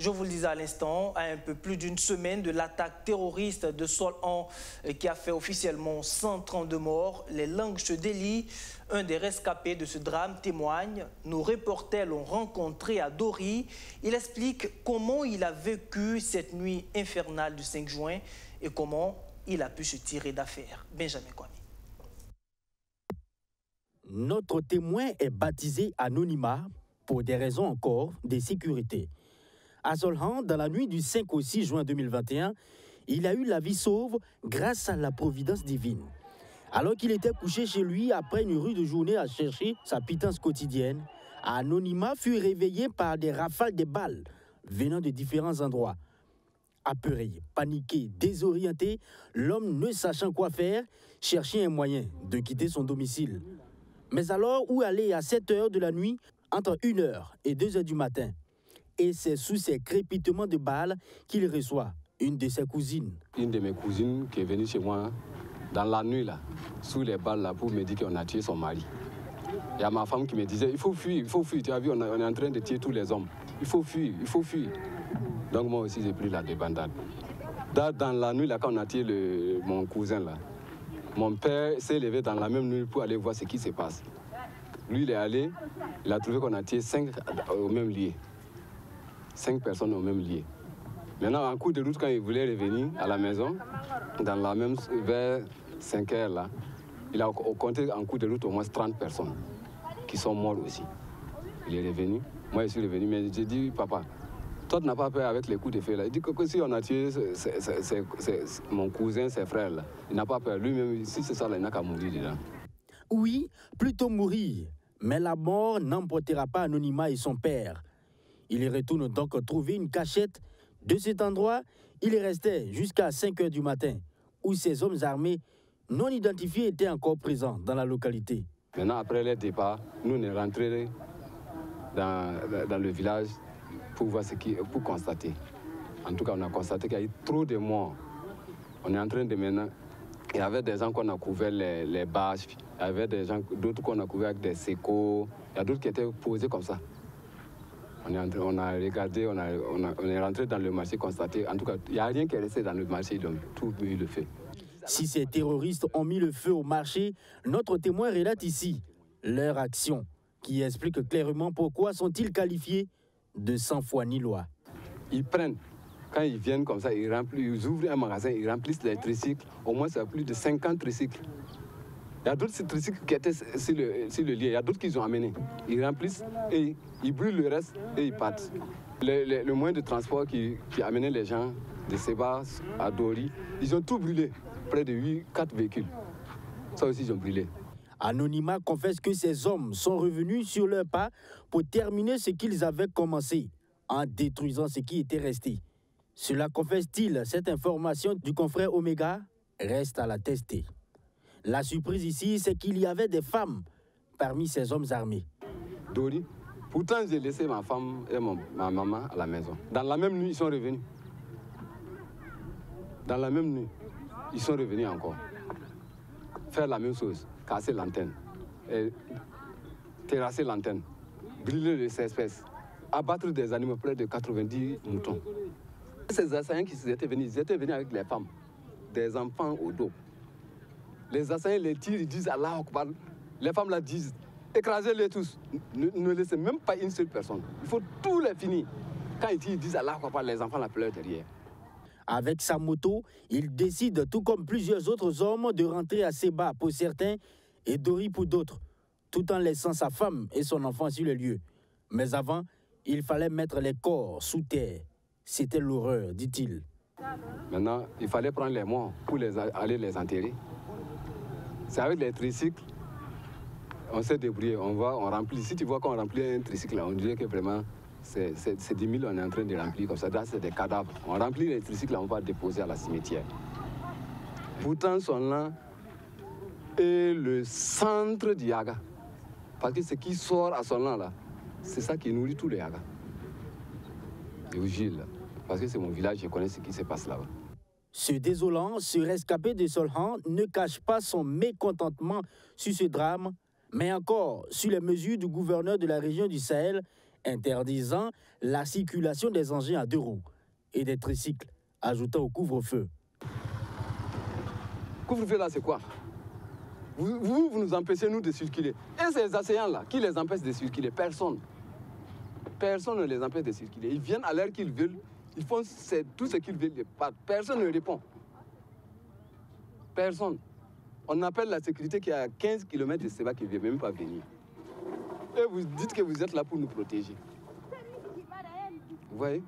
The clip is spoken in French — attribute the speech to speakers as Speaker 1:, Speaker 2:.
Speaker 1: Je vous le disais à l'instant, à un peu plus d'une semaine de l'attaque terroriste de Sol-An euh, qui a fait officiellement 132 morts, les langues se délient. Un des rescapés de ce drame témoigne. Nos reporters l'ont rencontré à Dori. Il explique comment il a vécu cette nuit infernale du 5 juin et comment il a pu se tirer d'affaire. Benjamin Kwame.
Speaker 2: Notre témoin est baptisé Anonymat pour des raisons encore de sécurité. À Solhan, dans la nuit du 5 au 6 juin 2021, il a eu la vie sauve grâce à la providence divine. Alors qu'il était couché chez lui après une rude journée à chercher sa pitance quotidienne, Anonymat fut réveillé par des rafales de balles venant de différents endroits. Apeuré, paniqué, désorienté, l'homme, ne sachant quoi faire, cherchait un moyen de quitter son domicile. Mais alors, où aller à 7 heures de la nuit, entre 1h et 2h du matin? Et c'est sous ces crépitements de balles qu'il reçoit une de ses cousines.
Speaker 3: Une de mes cousines qui est venue chez moi dans la nuit, là, sous les balles, là, pour me dire qu'on a tué son mari. Il y a ma femme qui me disait, il faut fuir, il faut fuir. Tu as vu, on, est en train de tuer tous les hommes. Il faut fuir, il faut fuir. Donc moi aussi, j'ai pris la débandade. Dans, la nuit, là, quand on a tué mon cousin, là, mon père s'est levé dans la même nuit pour aller voir ce qui se passe. Lui, il est allé, il a trouvé qu'on a tué cinq au même lieu. Cinq personnes au même lieu. Maintenant, en cours de route, quand il voulait revenir à la maison, dans la même, vers 5 heures là, il a compté en cours de route au moins 30 personnes qui sont mortes aussi. Il est revenu, moi je suis revenu, mais j'ai dit, papa, toi, tu n'as pas peur avec les coups de feu. Il dit que, si on a tué mon cousin, ses frères il n'a pas peur. Lui-même, si c'est ça, il n'a qu'à mourir dedans.
Speaker 2: Oui, plutôt mourir. Mais la mort n'emportera pas Anonymat et son père. Il retourne donc trouver une cachette. De cet endroit, il est resté jusqu'à 5 heures du matin, où ces hommes armés non identifiés étaient encore présents dans la localité.
Speaker 3: Maintenant, après leur départ, nous, on est rentrés dans, dans le village pour voir ce qui, pour constater. En tout cas, on a constaté qu'il y a eu trop de morts. On est en train de maintenant. Il y avait des gens qu'on a couverts les, bâches, il y avait des gens, d'autres qu'on a couverts avec des sécos, il y a d'autres qui étaient posés comme ça. On, est on a regardé, on, a, on, est rentré dans le marché, constaté. En tout cas, il n'y a rien qui est resté dans le marché, donc tout mis le fait.
Speaker 2: Si ces terroristes ont mis le feu au marché, notre témoin relate ici leur action, qui explique clairement pourquoi sont-ils qualifiés de 100 fois ni loi.
Speaker 3: Ils prennent, quand ils viennent comme ça, ils, remplissent, ils ouvrent un magasin, ils remplissent les tricycles. Au moins, c'est plus de 50 tricycles. Il y a d'autres tricycles qui étaient sur le, sur le lieu. Il y a d'autres qu'ils ont amenés. Ils remplissent et ils brûlent le reste et ils partent. Le, moyen de transport qui, qui amenait les gens de Sebas à Dori, ils ont tout brûlé. Près de 8, 4 véhicules. Ça aussi, ils ont brûlé.
Speaker 2: Anonymat confesse que ces hommes sont revenus sur leur pas pour terminer ce qu'ils avaient commencé en détruisant ce qui était resté. Cela confesse-t-il cette information du confrère Omega? Reste à la tester. La surprise ici, c'est qu'il y avait des femmes parmi ces hommes armés.
Speaker 3: Dori, pourtant j'ai laissé ma femme et ma maman à la maison. Dans la même nuit, ils sont revenus. Dans la même nuit, ils sont revenus encore. Faire la même chose casser l'antenne, terrasser l'antenne, brûler les espèces, abattre des animaux, près de 90 moutons. Ces assaillants qui étaient venus, ils étaient venus avec les femmes, des enfants au dos. Les assaillants les tirent, ils disent Allah Akbar. Les femmes la disent, écrasez-les tous. Ne, laissez même pas une seule personne. Il faut tout les finir. Quand ils, tirent, ils disent Allah Akbar, les enfants la pleurent derrière.
Speaker 2: Avec sa moto, il décide, tout comme plusieurs autres hommes, de rentrer à Seba pour certains et Dori pour d'autres, tout en laissant sa femme et son enfant sur le lieu. Mais avant, il fallait mettre les corps sous terre. C'était l'horreur, dit-il.
Speaker 3: Maintenant, il fallait prendre les morts pour les, aller les enterrer. C'est avec les tricycles, on s'est débrouillé, on va, on remplit. Si tu vois qu'on remplit un tricycle, on dirait que vraiment, c'est 10 000, on est en train de remplir comme ça. Là, c'est des cadavres. On remplit les tricycles, on va déposer à la cimetière. Pourtant, sont là, et le centre du Yaga. Parce que ce qui sort à son là, c'est ça qui nourrit tous les Yaga. Et Gilles, parce que c'est mon village, je connais ce qui se passe là-bas.
Speaker 2: Ce désolant, ce rescapé de Solhan ne cache pas son mécontentement sur ce drame, mais encore sur les mesures du gouverneur de la région du Sahel interdisant la circulation des engins à deux roues et des tricycles, ajoutant au couvre-feu.
Speaker 3: Couvre-feu là, c'est quoi? Vous, vous, nous empêchez nous de circuler. Et ces assaillants-là, qui les empêchent de circuler? Personne. Personne ne les empêche de circuler. Ils viennent à l'heure qu'ils veulent. Ils font tout ce qu'ils veulent. Personne ne répond. Personne. On appelle la sécurité qui est à 15 km de Seba qui ne veut même pas venir. Et vous dites que vous êtes là pour nous protéger. Vous voyez?